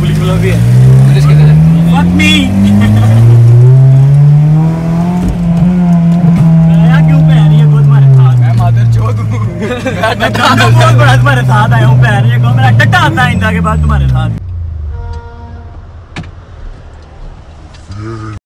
Police वाला भी है। पुलिस किधर है। Fuck me! मैं बहुत बड़ा तुम्हारे साथ आया हूँ पैर ये मेरा टट्टा आता है इंदा के बाद तुम्हारे साथ।